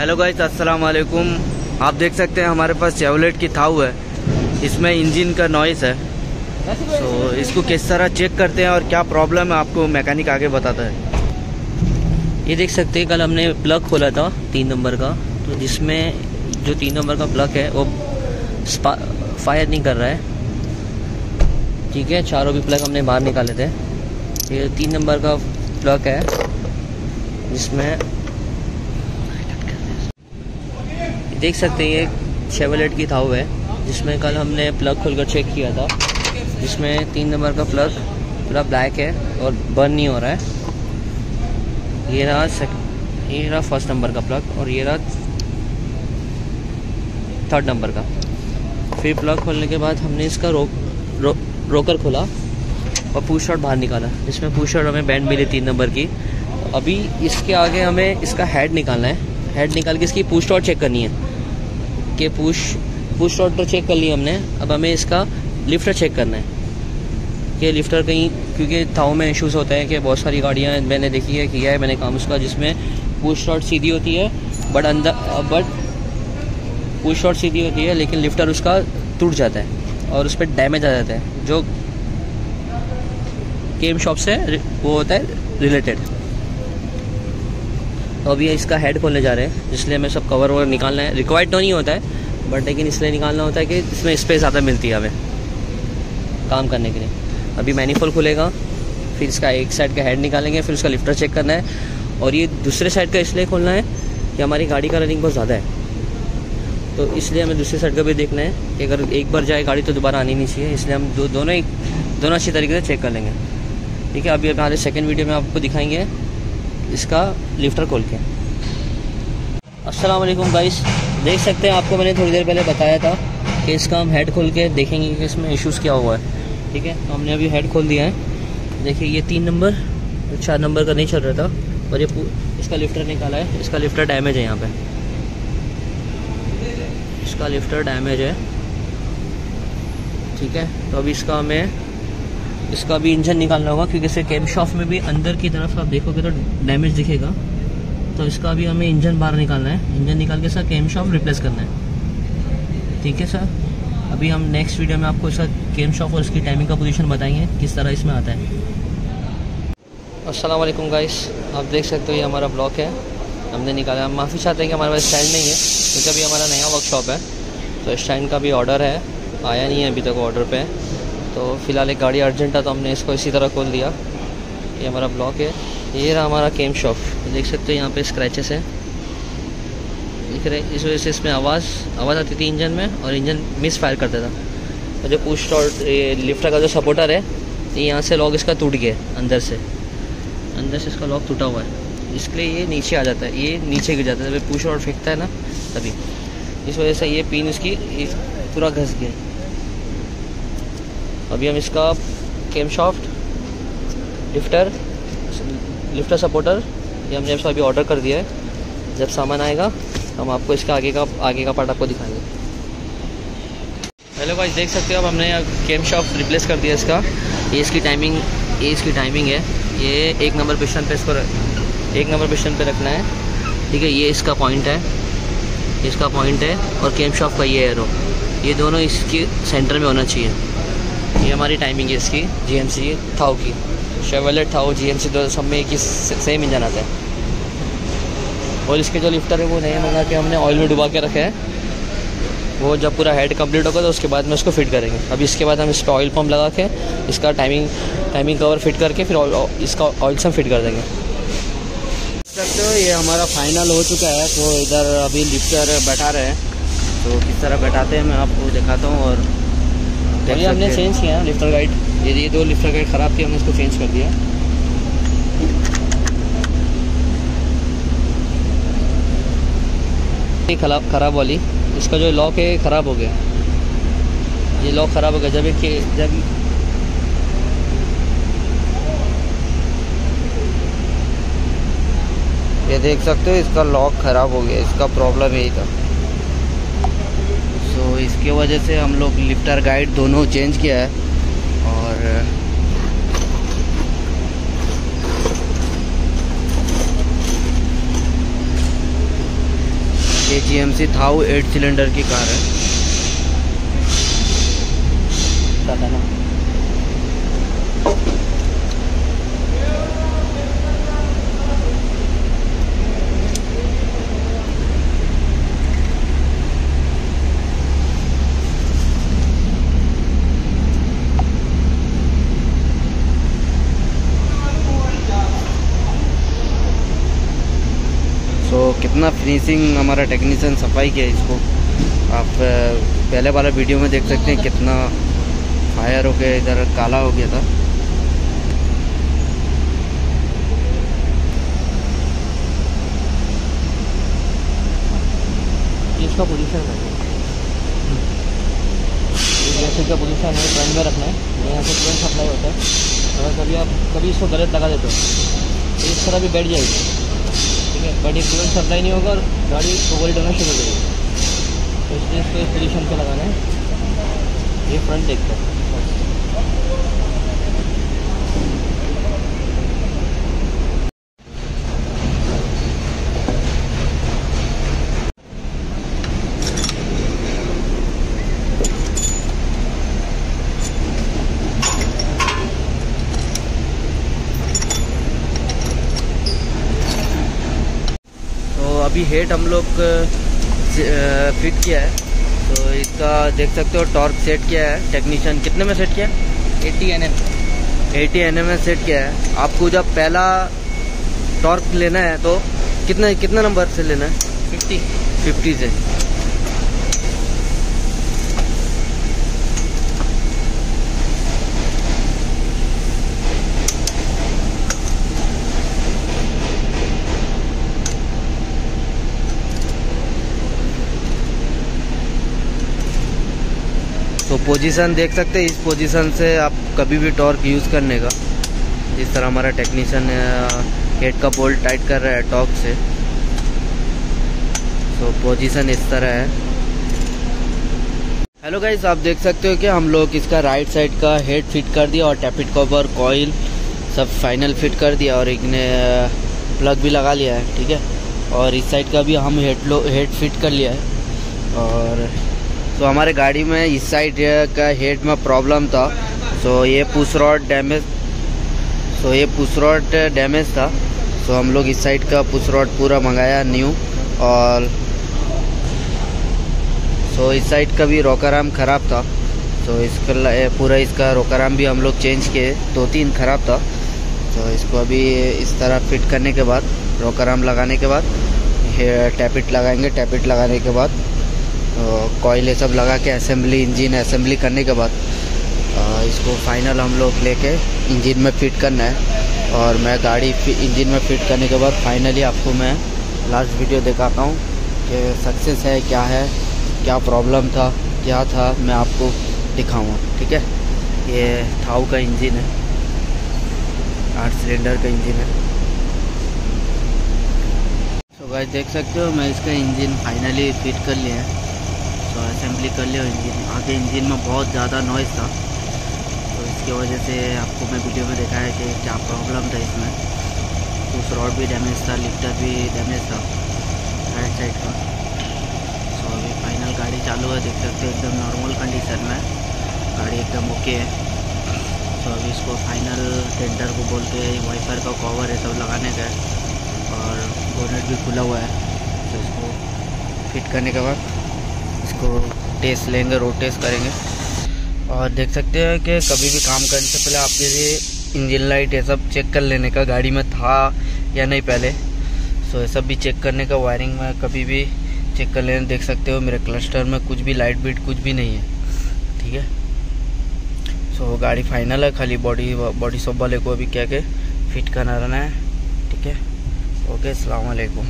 Hello guys अस्सलाम वालेकुम आप देख सकते हैं हमारे पास चेवलेट की थाउ है। इसमें इंजन का नॉइस है। तो इसको किस तरह चेक करते हैं और क्या प्रॉब्लम है, आपको मैकेनिक आगे बताता है। ये देख सकते हैं, कल हमने प्लग खोला था तीन नंबर का। तो जिसमें जो तीन नंबर का प्लग है, वो फायर नहीं कर रहा है। ठीक है, चारों भी प्लग हमने बाहर निकाले थे। ये तीन नंबर का प्लग है, जिसमें देख सकते हैं ये शेवलेट की थाव है जिसमें कल हमने प्लग खोलकर चेक किया था। जिसमें तीन नंबर का प्लग पूरा ब्लैक है और बर्न नहीं हो रहा है। ये रहा ये रहा फ़र्स्ट नंबर का प्लग और ये रहा थर्ड नंबर का। फिर प्लग खोलने के बाद हमने इसका रोक रो, रोकर खोला और पुश शॉट बाहर निकाला जिसमें पुश शॉट हमें बैंड मिली तीन नंबर की। अभी इसके आगे हमें इसका हेड निकालना है। हेड निकाल के इसकी पुश शॉट चेक करनी है। कि पुश पुश शॉट तो चेक कर लिया हमने। अब हमें इसका लिफ्टर चेक करना है। कि लिफ्टर कहीं, क्योंकि थाव में इश्यूज़ होते हैं कि बहुत सारी गाड़ियाँ मैंने देखी है, किया है मैंने काम उसका, जिसमें पुश शॉट सीधी होती है बट अंदर बट पुश शॉट सीधी होती है, लेकिन लिफ्टर उसका टूट जाता है और उस पर डैमेज आ जाता है, जो केम शॉप से वो होता है रिलेटेड तो अभी इसका हेड खोलने जा रहे हैं इसलिए हमें सब कवर ववर निकालना है। रिक्वायर्ड तो नहीं होता है बट लेकिन इसलिए निकालना होता है कि इसमें स्पेस ज़्यादा मिलती है हमें काम करने के लिए। अभी मैनीफोल खुलेगा, फिर इसका एक साइड का हेड निकालेंगे, फिर उसका लिफ्टर चेक करना है। और ये दूसरे साइड का इसलिए खोलना है कि हमारी गाड़ी का रनिंग बहुत ज़्यादा है। तो इसलिए हमें दूसरी साइड का भी देखना है कि अगर एक बार जाए गाड़ी तो दोबारा आनी नहीं चाहिए, इसलिए हम दो, दोनों ही, दोनों अच्छी तरीके से चेक कर लेंगे। ठीक है, अभी हमारे सेकेंड वीडियो में आपको दिखाएँगे इसका लिफ्टर खोल के। वालेकुम गाइस देख सकते हैं, आपको मैंने थोड़ी देर पहले बताया था कि इसका हम हेड खोल के देखेंगे कि इसमें इश्यूज़ क्या हुआ है। ठीक है? तो हमने अभी हेड खोल दिया है। देखिए, ये तीन नंबर तो चार नंबर का नहीं चल रहा था और ये इसका लिफ्टर निकाला है। इसका लिफ्टर डैमेज है यहाँ पे। इसका लिफ्टर डैमेज है। ठीक है? तो अभी इसका हमें, इसका भी इंजन निकालना होगा, क्योंकि इसे कैम शॉफ में भी अंदर की तरफ़ आप देखोगे तो डैमेज दिखेगा। तो इसका भी हमें इंजन बाहर निकालना है। इंजन निकाल के सर कैम शॉप रिप्लेस करना है। ठीक है सर अभी हम नेक्स्ट वीडियो में आपको इसका केम शॉप और इसकी टाइमिंग का पोजीशन बताएँगे, किस तरह इसमें आता है। वालेकुम गाइस आप देख सकते हो, ये हमारा ब्लॉक है। हमने निकाला। हम माफ़ी चाहते हैं कि हमारे पास स्टैंड नहीं है, क्योंकि अभी हमारा नया वर्कशॉप है। तो स्टैंड का भी ऑर्डर है। आया नहीं है अभी तक ऑर्डर पे। तो फ़िलहाल एक गाड़ी अर्जेंट था तो हमने इसको इसी तरह खोल दिया। ये हमारा ब्लॉक है। ये रहा हमारा केम शॉप देख सकते हो यहाँ पे स्क्रैचेस है। दिख रहे इस वजह से इसमें आवाज़ आवाज़ आती थी इंजन में और इंजन मिस फायर करता था। और जो पुश ये लिफ्टर का जो सपोर्टर है, ये यहाँ से लॉक इसका टूट गया अंदर से। अंदर से इसका लॉक टूटा हुआ है। इसलिए ये नीचे आ जाता है। ये नीचे गिर जाता है। जब ये पुश और फेंकता है ना, तभी। इस वजह से ये पिन इसकी पूरा घस गया अभी हम इसका केम शॉफ्ट लिफ्टर लिफ्टर सपोर्टर ये हमने इसका अभी ऑर्डर कर दिया है, जब सामान आएगा, हम आपको इसका आगे का आगे का पार्ट आपको दिखाएँगे। हेलो भाई देख सकते हो अब हमने केम शॉप रिप्लेस कर दिया इसका। ये इसकी टाइमिंग ये इसकी टाइमिंग है। ये एक नंबर पिस्टन पे इसको एक नंबर पिस्टन पे रखना है। ठीक है, ये इसका पॉइंट है। इसका पॉइंट है और केम शॉप का ये एरो ये दोनों इसके सेंटर में होना चाहिए। ये हमारी टाइमिंग है इसकी जी एम सी थाओ की। शेवलेट थाओ जी एम सी दो सब में एक ही सेम इंजन आता है। और इसके जो लिफ्टर है वो नए मंगा के हमने ऑयल में डुबा के रखे हैं। वो जब पूरा हेड कंप्लीट होगा तो उसके बाद में उसको फिट करेंगे। अभी इसके बाद हम इस पर ऑयल पम्प लगा के इसका टाइमिंग टाइमिंग कवर फिट करके फिर इसका ऑयल से फिट कर देंगे। सकते हो ये हमारा फाइनल हो चुका है तो इधर अभी लिफ्टर बैठा रहे हैं। तो किस तरह बैठाते हैं मैं आपको दिखाता हूँ और हमने चेंज किया लिफ्टर गाइड ये ये दो लिफ्टर गाइड ख़राब थी हमने इसको चेंज कर दिया। खराब ख़राब वाली। इसका जो लॉक है ख़राब हो गया। ये लॉक ख़राब हो गया। जब एक जब ये देख सकते हो इसका लॉक ख़राब हो गया। इसका प्रॉब्लम यही था। सो so, इसके वजह से हम लोग लिफ्टर गाइड दोनों चेंज किया है। और ये जी एम सी थाउ एट सिलेंडर की कार है दादा ना सो कितना फिनिशिंग हमारा टेक्नीशियन सफ़ाई किया इसको। आप पहले वाला वीडियो में देख सकते हैं कितना फायर हो गया, इधर काला हो गया था। इसका पोजीशन है। जैसे का पोजीशन है फ्रंट में रखना है। यहाँ से तुरंत सप्लाई होता है। अगर कभी आप, कभी इसको गलत लगा देते हो तो इस तरह भी बैठ जाएगी। ठीक है बट ये तुरंत सप्लाई नहीं होगा और गाड़ी ओवर होना शुरू जाएगी। तो इसलिए इसको इस पर लगाना है। ये फ्रंट देखते है बस। तो अभी हेड हम लोग फिट किया है। तो इसका देख सकते हो टॉर्क सेट किया है। टेक्नीशियन कितने में सेट किया है? Eighty N M. Eighty N में सेट किया है। आपको जब पहला टॉर्क लेना है तो कितने कितने नंबर से लेना है? फिफ्टी। फिफ्टी से। पोजीशन देख सकते हैं। इस पोजीशन से आप कभी भी टॉर्क यूज़ करने का। जिस तरह हमारा टेक्नीशियन हेड का बोल्ट टाइट कर रहा है टॉर्क से। तो पोजीशन इस तरह है। हेलो गाइस आप देख सकते हो कि हम लोग इसका राइट साइड का हेड फिट कर दिया और टैपिट कवर कॉइल सब फाइनल फिट कर दिया और एक ने प्लग भी लगा लिया है, ठीक है? और इस साइड का भी हम हेड लो हेड फिट कर लिया है। और तो हमारे गाड़ी में इस साइड का हेड में प्रॉब्लम था। सो ये पुश रॉड डैमेज सो ये पुश रॉड डैमेज था। सो हम लोग इस साइड का पुश रॉड पूरा मंगाया न्यू और सो इस साइड का भी रोकाराम ख़राब था। सो इसका पूरा इसका रोकाराम भी हम लोग चेंज किए। दो तीन ख़राब था। तो इसको अभी इस तरह फिट करने के बाद रोकाराम लगाने के बाद टैपिट लगाएँगे टैपिट लगाने के बाद। कॉइल ये सब लगा के असेंबली इंजन असेंबली करने के बाद इसको फाइनल हम लोग लेके इंजन में फिट करना है। और मैं गाड़ी इंजन में फिट करने के बाद फाइनली आपको मैं लास्ट वीडियो दिखाता हूँ कि सक्सेस है, क्या है, क्या प्रॉब्लम था, क्या था, मैं आपको दिखाऊँगा, ठीक है? ये थाउ का इंजन है, आठ सिलेंडर का इंजन है। तो गाइस देख सकते हो, मैं इसका इंजन फाइनली फिट कर लिया है। तो असेंबली कर लिया इंजन आगे इंजन में बहुत ज़्यादा नॉइज़ था। तो इसकी वजह से आपको मैं वीडियो में दिखाया कि क्या प्रॉब्लम था इसमें। उस रॉड भी डैमेज था लिफ्टर भी डैमेज था राइट साइड का। तो अभी फाइनल गाड़ी चालू है, देख सकते हो एकदम नॉर्मल कंडीशन में। गाड़ी एकदम ओके है। तो अभी इसको फाइनल टेंडर को बोल के वाइपर का कवर है सब लगाने का। है और बोनेट भी खुला हुआ है। तो इसको फिट करने के बाद इसको टेस्ट लेंगे रोड टेस्ट करेंगे। और देख सकते हैं कि कभी भी काम करने से पहले आपके लिए इंजन लाइट ये सब चेक कर लेने का गाड़ी में था या नहीं पहले। सो ये सब भी चेक करने का वायरिंग में कभी भी चेक कर लेना, देख सकते हो मेरे क्लस्टर में कुछ भी लाइट बीट कुछ भी नहीं है। ठीक है? सो गाड़ी फाइनल है, खाली बॉडी बॉडी सब वाले को अभी क्या के फिट करना रहना है। ठीक है? ओके वालेकुम